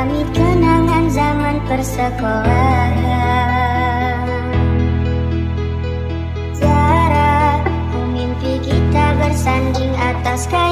Kami kenangan zaman persekolahan. Jarak mimpi kita bersanding atas kain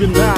you now.